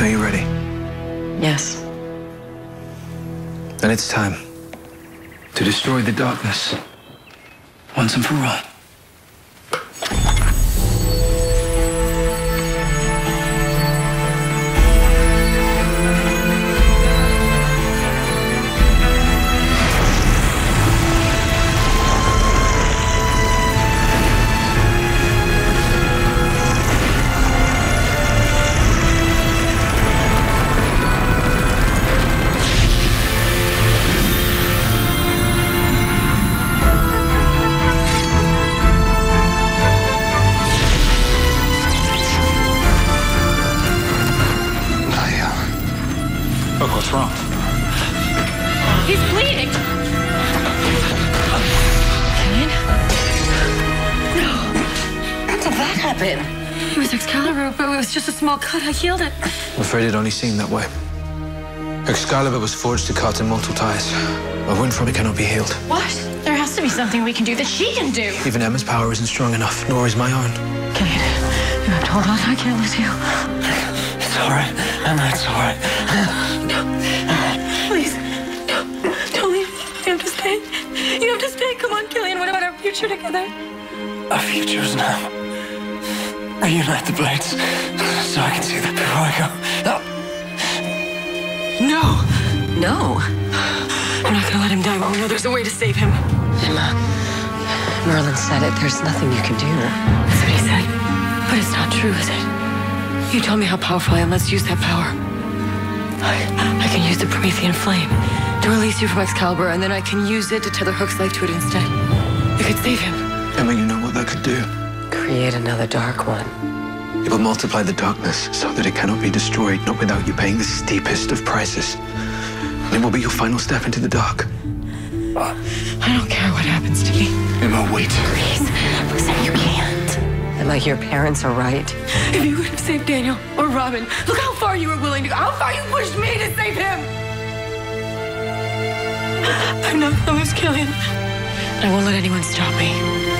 Are you ready? Yes. Then it's time to destroy the darkness once and for all. What's wrong? He's bleeding. Killian? No. How did that happen? It was Excalibur, but it was just a small cut. I healed it. I'm afraid it only seemed that way. Excalibur was forged to cut immortal ties. A wound from it cannot be healed. What? There has to be something we can do that she can do. Even Emma's power isn't strong enough, nor is my own. Killian, you have to hold on. I can't lose you. It's all right. Emma, it's all right. You have to stay. Come on, Killian. What about our future together? Our futures now. Reunite the blades so I can see them before I go. No. No. No. I'm not gonna let him die, but we know there's a way to save him. Emma. Merlin said it. There's nothing you can do. That's what he said. But it's not true, is it? You told me how powerful I am. Let's use that power. I, I can use the Promethean flame to release you from Excalibur, and then I can use it to tether Hook's life to it instead. It could save him. Emma, you know what that could do? Create another dark one. It will multiply the darkness so that it cannot be destroyed, not without you paying the steepest of prices. And it will be your final step into the dark. I don't care what happens to me. Emma, wait. Please, listen, you can't. Emma, your parents are right. If you would have saved Daniel or Robin, look how far you were willing to go. How far you pushed me to save him. I'm not gonna lose Killian. I won't let anyone stop me.